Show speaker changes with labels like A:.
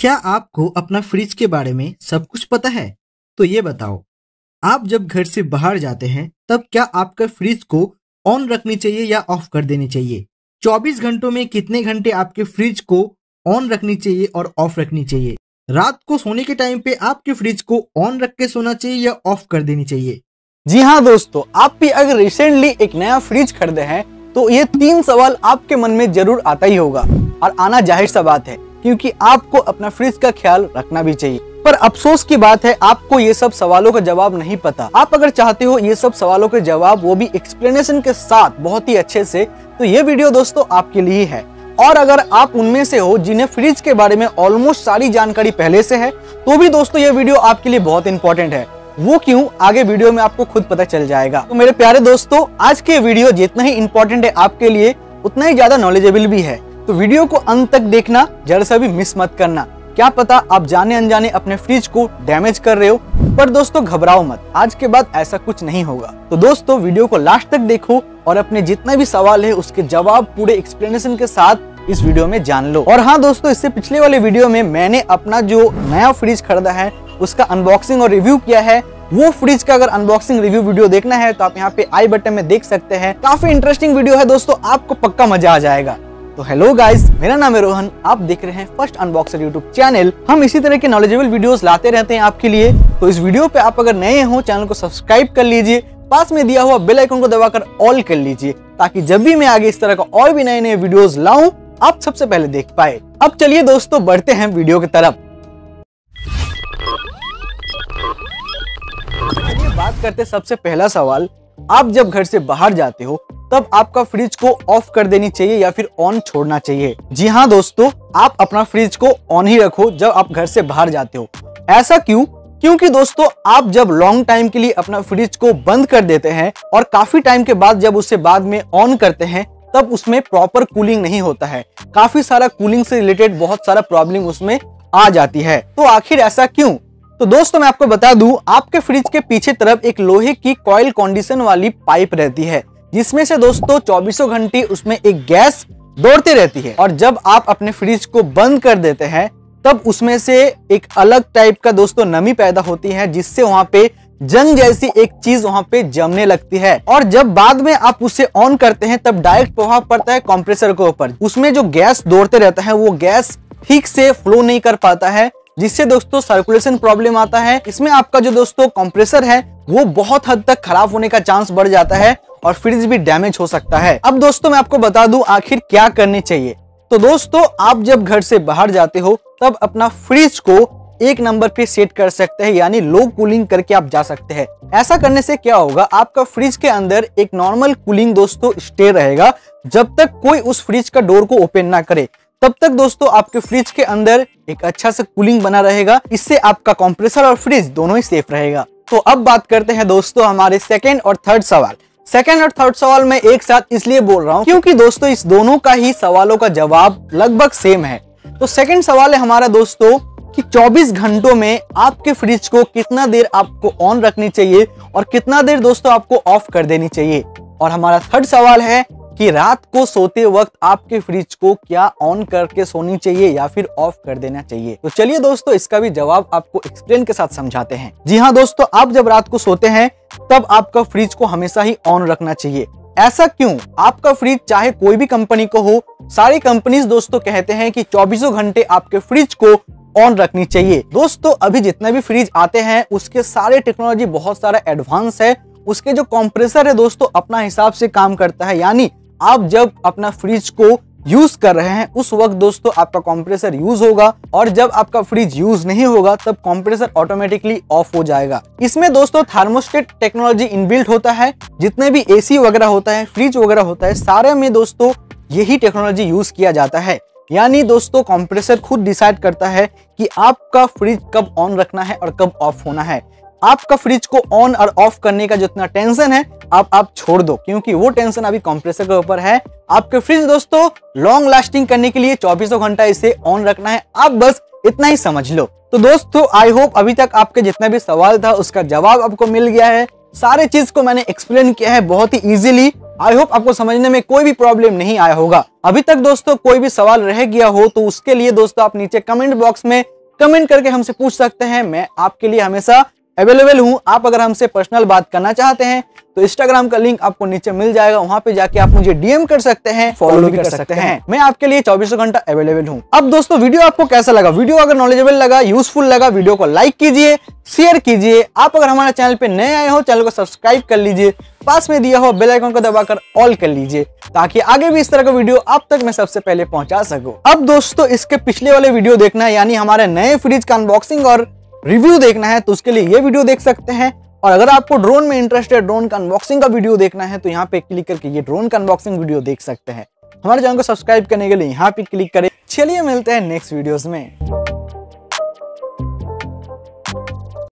A: क्या आपको अपना फ्रिज के बारे में सब कुछ पता है? तो ये बताओ। आप जब घर से बाहर जाते हैं, तब क्या आपका फ्रिज को ऑन रखनी चाहिए या ऑफ़ कर देनी चाहिए? 24 घंटों में कितने घंटे आपके फ्रिज को ऑन रखनी चाहिए और ऑफ़ रखनी चाहिए? रात को सोने के टाइम पे आपके फ्रिज को ऑन रख के सोना चाहिए या ऑफ़ कर देनी चाहिए?
B: जी हाँ दोस्तों, आप भी अगर रिसेंटली एक नया फ्रिज खरीदे हैं तो ये तीन सवाल आपके मन में ज़रूर आता ही होगा। और आना ज़ाहिर सा बात है क्योंकि आपको अपना फ्रिज का ख्याल रखना भी चाहिए। पर अफसोस की बात है, आपको ये सब सवालों का जवाब नहीं पता। आप अगर चाहते हो ये सब सवालों के जवाब, वो भी एक्सप्लेनेशन के साथ बहुत ही अच्छे से तो ये वीडियो दोस्तों आपके लिए है और अगर आप उनमें से हो जिन्हें फ्रिज के बारे में ऑलमोस्ट सारी जानकारी पहले से है तो भी दोस्तों ये वीडियो आपके लिए बहुत इंपॉर्टेंट है। वो क्यों? आगे वीडियो में आपको खुद पता चल जाएगा। तो मेरे प्यारे दोस्तों, आज के वीडियो जितना ही इंपॉर्टेंट है आपके लिए, उतना ही ज़्यादा नॉलेजेबल भी है। तो वीडियो को अंत तक देखना जरा सा भी मिस मत करना। क्या पता आप जाने अनजाने अपने फ्रिज को डैमेज कर रहे हो, पर दोस्तों घबराओ मत, आज के बाद ऐसा कुछ नहीं होगा। तो दोस्तों वीडियो को लास्ट तक देखो और अपने जितने भी सवाल है, उसके जवाब पूरे एक्सप्लेनेशन के साथ इस वीडियो में जान लो। और हाँ दोस्तों, इससे पिछले वाले वीडियो में मैंने अपना जो नया फ्रिज खरीदा है, उसका अनबॉक्सिंग और रिव्यू किया है। वो फ्रिज का अगर अनबॉक्सिंग रिव्यू वीडियो देखना है तो आप यहाँ पे आई बटन में देख सकते हैं। काफ़ी इंटरेस्टिंग वीडियो है दोस्तों, आपको पक्का मज़ा आ जाएगा। तो हेलो गाइस मेरा नाम है रोहन, आप देख रहे हैं फ़र्स्ट अनबॉक्सर यूट्यूब चैनल हम इसी तरह के नॉलेजेबल वीडियोस लाते रहते हैं आपके लिए। तो इस वीडियो पे आप अगर नए हो चैनल को सब्सक्राइब कर लीजिए, पास में दिया हुआ बेल आइकन को दबाकर ऑल कर लीजिए, ताकि जब भी मैं आगे इस तरह का और भी नए नए वीडियोस लाऊं, आप सबसे पहले देख पाए। अब चलिए दोस्तों, बढ़ते हैं वीडियो की तरफ़। बात करते सबसे पहला सवाल। आप जब घर से बाहर जाते हो तब आपका फ्रिज को ऑफ़ कर देनी चाहिए या फिर ऑन छोड़ना चाहिए। जी हाँ दोस्तों, आप अपना फ्रिज को ऑन ही रखो जब आप घर से बाहर जाते हो। ऐसा क्यों? क्योंकि दोस्तों, आप जब लॉन्ग टाइम के लिए अपना फ्रिज को बंद कर देते हैं और काफ़ी टाइम के बाद जब उसे बाद में ऑन करते हैं, तब उसमें प्रॉपर कूलिंग नहीं होता है। काफ़ी सारा कूलिंग से रिलेटेड बहुत सारा प्रॉब्लम उसमें आ जाती है। तो आखिर ऐसा क्यों? तो दोस्तों, मैं आपको बता दूँ, आपके फ्रिज के पीछे तरफ़ एक लोहे की कॉयल कंडीशन वाली पाइप रहती है। जिसमें से दोस्तों चौबीसों घंटे उसमें एक गैस दौड़ती रहती है। और जब आप अपने फ्रिज को बंद कर देते हैं, तब उसमें से एक अलग टाइप का दोस्तों नमी पैदा होती है, जिससे वहाँ पे जंग जैसी एक चीज़ वहाँ पे जमने लगती है। और जब बाद में आप उसे ऑन करते हैं, तब डायरेक्ट प्रभाव पड़ता है कंप्रेसर के ऊपर। उसमें जो गैस दौड़ते रहता है, वो गैस ठीक से फ्लो नहीं कर पाता है। जिससे दोस्तों सर्कुलेशन प्रॉब्लम आता है, इसमें आपका जो दोस्तों कंप्रेसर है, वो बहुत हद तक खराब होने का चांस बढ़ जाता है और फ्रिज भी डैमेज हो सकता है। अब दोस्तों मैं आपको बता दूँ आखिर क्या करनी चाहिए। तो दोस्तों आप जब घर से बाहर जाते हो, तब अपना फ्रिज को एक नंबर पे सेट कर सकते हैं, यानी लो कूलिंग करके आप जा सकते हैं। ऐसा करने से क्या होगा, आपका फ्रिज के अंदर एक नॉर्मल कूलिंग दोस्तों स्टे रहेगा, जब तक कोई उस फ्रिज का डोर को ओपन ना करे। तब तक दोस्तों आपके फ्रिज के अंदर एक अच्छा सा कूलिंग बना रहेगा। इससे आपका कंप्रेसर और फ्रिज दोनों ही सेफ़ रहेगा। तो अब बात करते हैं दोस्तों हमारे सेकेंड और थर्ड सवाल। सेकेंड और थर्ड सवाल मैं एक साथ इसलिए बोल रहा हूँ क्योंकि दोस्तों इस दोनों का ही सवालों का जवाब लगभग सेम है। तो सेकेंड सवाल है हमारा दोस्तों कि 24 घंटों में आपके फ्रिज को कितना देर आपको ऑन रखनी चाहिए और कितना देर दोस्तों आपको ऑफ़ कर देनी चाहिए? और हमारा थर्ड सवाल है कि रात को सोते वक्त आपके फ्रिज को क्या ऑन करके सोनी चाहिए या फिर ऑफ़ कर देना चाहिए? तो चलिए दोस्तों, इसका भी जवाब आपको एक्सप्लेन के साथ समझाते हैं। जी हाँ दोस्तों, आप जब रात को सोते हैं, तब आपका फ्रिज को हमेशा ही ऑन रखना चाहिए। ऐसा क्यों? आपका फ्रिज चाहे कोई भी कंपनी को हो, सारी कंपनीज़ दोस्तों कहते हैं कि चौबीसों घंटे आपके फ्रिज को ऑन रखनी चाहिए। दोस्तों, अभी जितने भी फ्रिज आते हैं, उसके सारे टेक्नोलॉजी बहुत सारा एडवांस है। उसके जो कंप्रेसर है दोस्तों, अपना हिसाब से काम करता है। यानी आप जब अपना फ्रिज को यूज़ कर रहे हैं, उस वक्त दोस्तों आपका कंप्रेसर यूज़ होगा और जब आपका फ्रिज यूज़ नहीं होगा, तब कंप्रेसर ऑटोमेटिकली ऑफ़ हो जाएगा। इसमें दोस्तों थर्मोस्टेट टेक्नोलॉजी इनबिल्ट होता है, जितने भी एसी वगैरह होता है फ्रिज वगैरह होता है, सारे में दोस्तों यही टेक्नोलॉजी यूज़ किया जाता है। यानी दोस्तों कंप्रेसर खुद डिसाइड करता है कि आपका फ्रिज कब ऑन रखना है और कब ऑफ़ होना है। आपका फ्रिज को ऑन और ऑफ़ करने का जितना टेंशन है, आप आप छोड़ दो, क्योंकि वो टेंशन अभी कंप्रेसर के ऊपर है। आपके फ्रिज दोस्तों लॉन्ग लास्टिंग करने के लिए चौबीसों घंटा इसे ऑन रखना है। आप बस इतना ही समझ लो। तो दोस्तों आई होप अभी तक आपके जितना भी सवाल था, उसका जवाब आपको मिल गया है। सारे चीज़ को मैंने एक्सप्लेन किया है बहुत ही इजीली आई होप आपको समझने में कोई भी प्रॉब्लम नहीं आया होगा। अभी तक दोस्तों, कोई भी सवाल रह गया हो तो उसके लिए दोस्तों, आप नीचे कमेंट बॉक्स में कमेंट करके हमसे पूछ सकते हैं। मैं आपके लिए हमेशा अवेलेबल हूँ। आप अगर हमसे पर्सनल बात करना चाहते हैं तो इंस्टाग्राम का लिंक आपको नीचे मिल जाएगा। वहाँ पे जाके आप मुझे डीएम कर सकते हैं फॉलो भी कर सकते हैं। मैं आपके लिए चौबीसों घंटा अवेलेबल हूँ। अब दोस्तों वीडियो आपको कैसा लगा? वीडियो अगर नॉलेजेबल लगा यूजफुल लगा वीडियो को लाइक कीजिए शेयर कीजिए। आप अगर हमारे चैनल पे नए आए हो चैनल को सब्सक्राइब कर लीजिए। पास में दिया हो बेल आइकन को दबाकर ऑल कर लीजिए ताकि आगे भी इस तरह का वीडियो आप तक मैं सबसे पहले पहुँचा सकूँ। अब दोस्तों इसके पिछले वाले वीडियो देखना है यानी हमारे नए फ्रिज का अनबॉक्सिंग और रिव्यू देखना है तो उसके लिए ये वीडियो देख सकते हैं। और अगर आपको ड्रोन में इंटरेस्ट है, ड्रोन का अनबॉक्सिंग का वीडियो देखना है तो यहाँ पे क्लिक करके ये ड्रोन का अनबॉक्सिंग वीडियो देख सकते हैं। हमारे चैनल को सब्सक्राइब करने के लिए यहाँ पे क्लिक करें। चलिए मिलते हैं नेक्स्ट वीडियोस में।